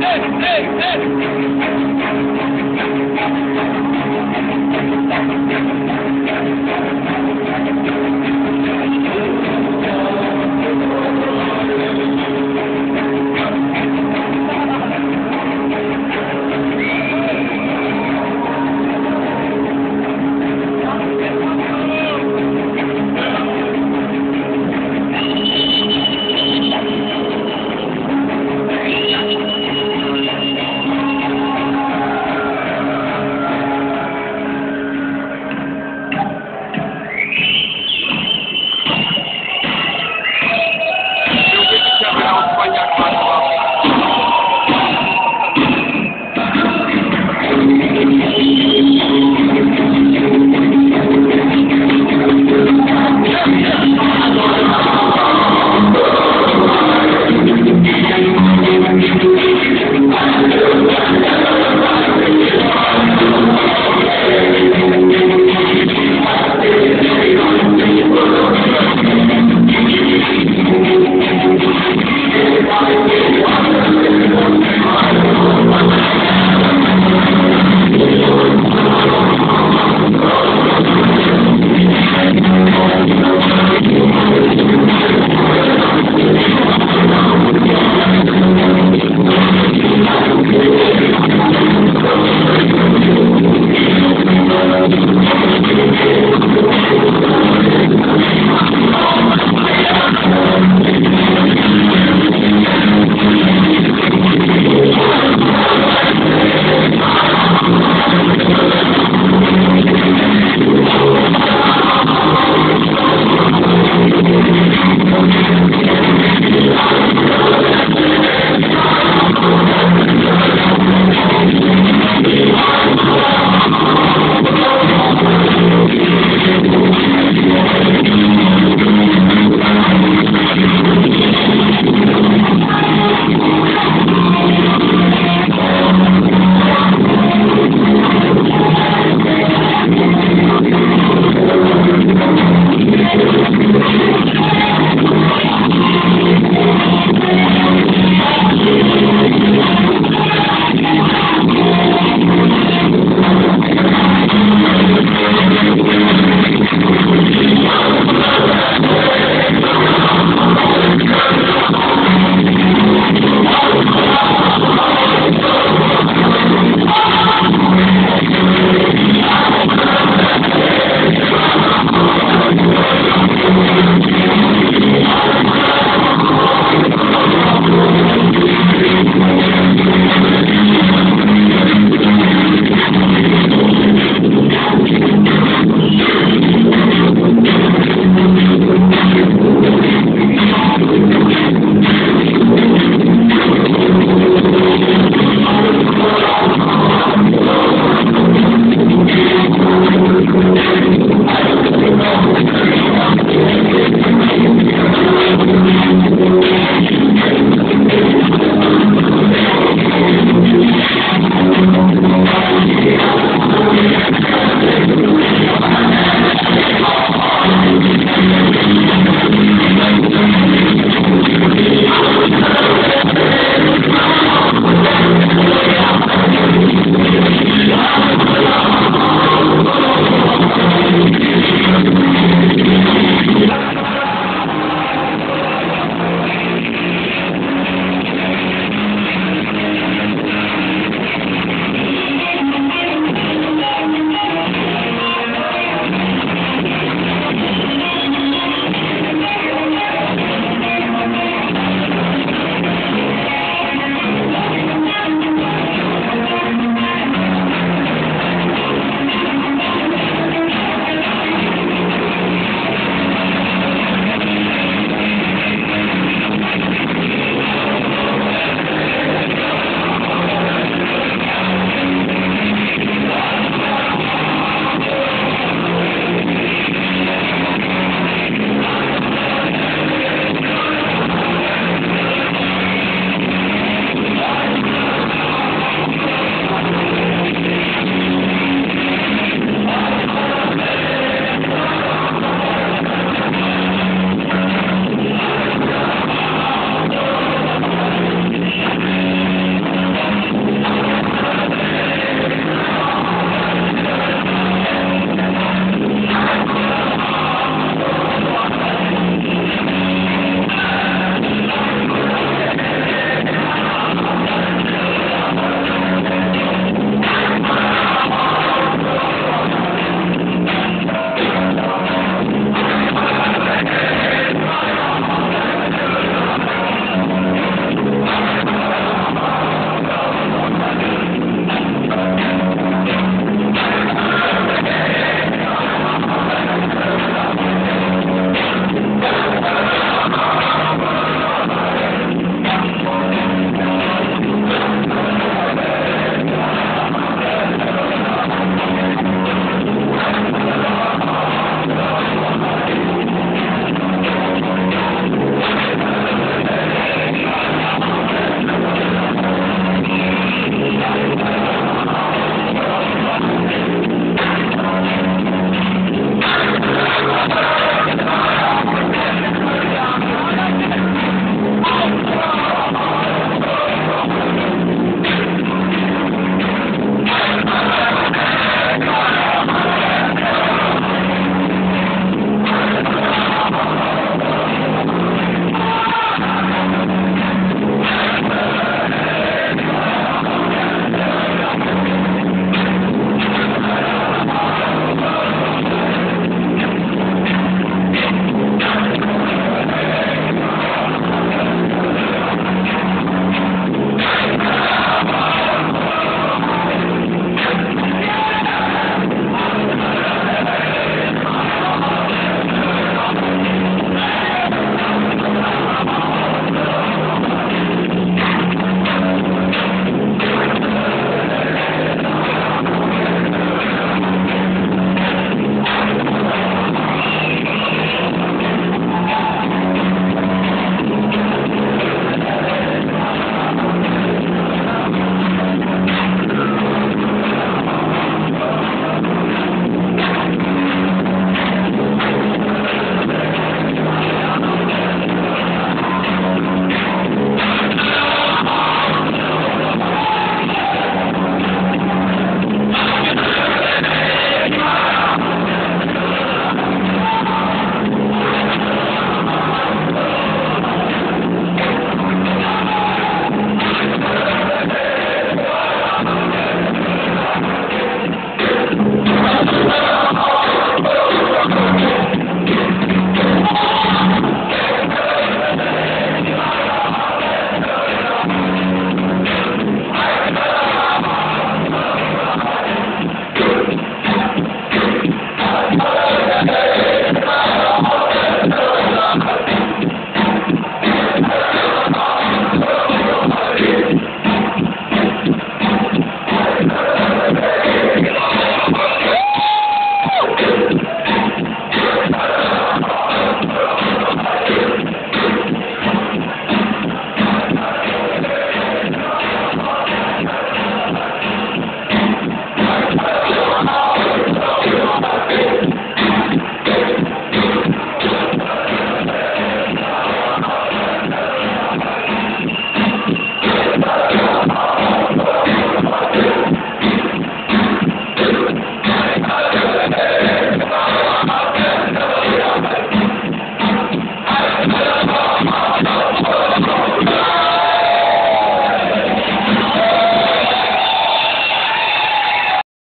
hey, hey, hey.